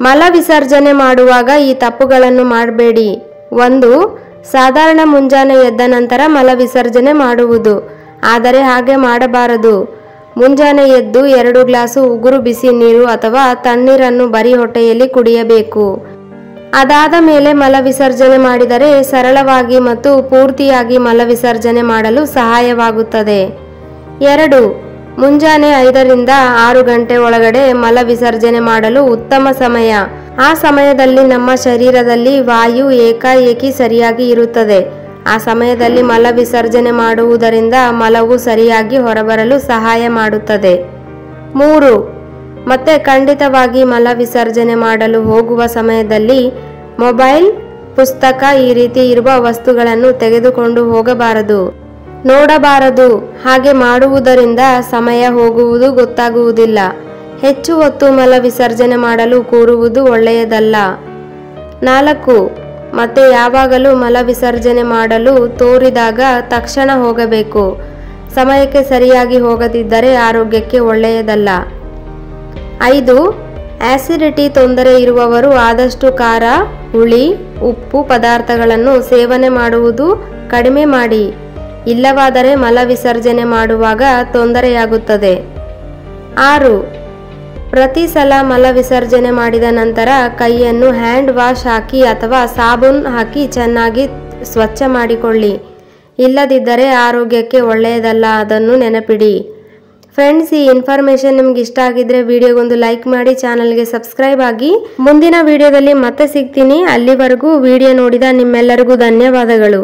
ಮಲ ವಿಸರ್ಜನೆ ಮಾಡುವಾಗ ಈ ತಪ್ಪುಗಳನ್ನು ಮಾಡಬೇಡಿ. ಒಂದು, ಸಾಧಾರಣ ಮುಂಜಾನೆ ಎದ್ದ ನಂತರ ಮಲ ವಿಸರ್ಜನೆ ಮಾಡುವುದು. ಆದರೆ ಹಾಗೆ ಮಾಡಬಾರದು. ಮುಂಜಾನೆ ಎದ್ದು ಎರಡು ಗ್ಲಾಸು ಉಗುರು ಬಿಸಿ ನೀರು ಅಥವಾ ತಣ್ಣೀರನ್ನು ಬರಿ ಹೊಟ್ಟೆಯಲ್ಲಿ ಕುಡಿಯಬೇಕು. ಅದಾದ ಮೇಲೆ ಮಲ ವಿಸರ್ಜನೆ ಮಾಡಿದರೆ ಸರಳವಾಗಿ ಮತ್ತು ಪೂರ್ತಿಯಾಗಿ ಮಲ ವಿಸರ್ಜನೆ ಮಾಡಲು ಸಹಾಯವಾಗುತ್ತದೆ. ಎರಡು ಮುಂಜಾನೆ ಐದರಿಂದ ಆರು ಗಂಟೆ ಒಳಗಡೆ ಮಲ ವಿಸರ್ಜನೆ ಮಾಡಲು ಉತ್ತಮ ಸಮಯ. ಆ ಸಮಯದಲ್ಲಿ ನಮ್ಮ ಶರೀರದಲ್ಲಿ ವಾಯು ಏಕಾಏಕಿ ಸರಿಯಾಗಿ ಇರುತ್ತದೆ. ಆ ಸಮಯದಲ್ಲಿ ಮಲ ವಿಸರ್ಜನೆ ಮಾಡುವುದರಿಂದ ಮಲವು ಸರಿಯಾಗಿ ಹೊರಬರಲು ಸಹಾಯ ಮಾಡುತ್ತದೆ. ಮೂರು, ಮತ್ತೆ ಖಂಡಿತವಾಗಿ ಮಲ ವಿಸರ್ಜನೆ ಮಾಡಲು ಹೋಗುವ ಸಮಯದಲ್ಲಿ ಮೊಬೈಲ್, ಪುಸ್ತಕ ಈ ರೀತಿ ಇರುವ ವಸ್ತುಗಳನ್ನು ತೆಗೆದುಕೊಂಡು ಹೋಗಬಾರದು. ನೋಡಬಾರದು. ಹಾಗೆ ಮಾಡುವುದರಿಂದ ಸಮಯ ಹೋಗುವುದು ಗೊತ್ತಾಗುವುದಿಲ್ಲ. ಹೆಚ್ಚು ಹೊತ್ತು ಮಲ ವಿಸರ್ಜನೆ ಮಾಡಲು ಕೂರುವುದು ಒಳ್ಳೆಯದಲ್ಲ. ನಾಲ್ಕು, ಮತ್ತೆ ಯಾವಾಗಲೂ ಮಲ ವಿಸರ್ಜನೆ ಮಾಡಲು ತೋರಿದಾಗ ತಕ್ಷಣ ಹೋಗಬೇಕು. ಸಮಯಕ್ಕೆ ಸರಿಯಾಗಿ ಹೋಗದಿದ್ದರೆ ಆರೋಗ್ಯಕ್ಕೆ ಒಳ್ಳೆಯದಲ್ಲ. ಐದು, ಆಸಿಡಿಟಿ ತೊಂದರೆ ಇರುವವರು ಆದಷ್ಟು ಖಾರ, ಹುಳಿ, ಉಪ್ಪು ಪದಾರ್ಥಗಳನ್ನು ಸೇವನೆ ಮಾಡುವುದು ಕಡಿಮೆ ಮಾಡಿ. ಇಲ್ಲವಾದರೆ ಮಲ ವಿಸರ್ಜನೆ ಮಾಡುವಾಗ ತೊಂದರೆಯಾಗುತ್ತದೆ. ಆರು. ಪ್ರತಿ ಸಲ ಮಲ ವಿಸರ್ಜನೆ ಮಾಡಿದ ನಂತರ ಕೈಯನ್ನು ಹ್ಯಾಂಡ್ ವಾಶ್ ಹಾಕಿ ಅಥವಾ ಸಾಬೂನ್ ಹಾಕಿ ಚೆನ್ನಾಗಿ ಸ್ವಚ್ಛ ಮಾಡಿಕೊಳ್ಳಿ. ಇಲ್ಲದಿದ್ದರೆ ಆರೋಗ್ಯಕ್ಕೆ ಒಳ್ಳೆಯದಲ್ಲ, ಅದನ್ನು ನೆನಪಿಡಿ. ಫ್ರೆಂಡ್ಸ್, ಈ ಇನ್ಫಾರ್ಮೇಷನ್ ನಿಮ್ಗೆ ಇಷ್ಟ ಆಗಿದ್ರೆ ವಿಡಿಯೋಗೊಂದು ಲೈಕ್ ಮಾಡಿ, ಚಾನಲ್ಗೆ ಸಬ್ಸ್ಕ್ರೈಬ್ ಆಗಿ. ಮುಂದಿನ ವಿಡಿಯೋದಲ್ಲಿ ಮತ್ತೆ ಸಿಗ್ತೀನಿ. ಅಲ್ಲಿವರೆಗೂ ವಿಡಿಯೋ ನೋಡಿದ ನಿಮ್ಮೆಲ್ಲರಿಗೂ ಧನ್ಯವಾದಗಳು.